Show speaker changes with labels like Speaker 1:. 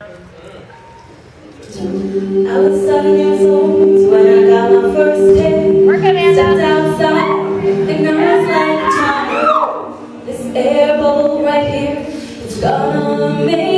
Speaker 1: I was seven years old when I got my first hit.
Speaker 2: Work it, Amanda.
Speaker 1: Outside and I was like, time. This air bubble right here, it's gonna make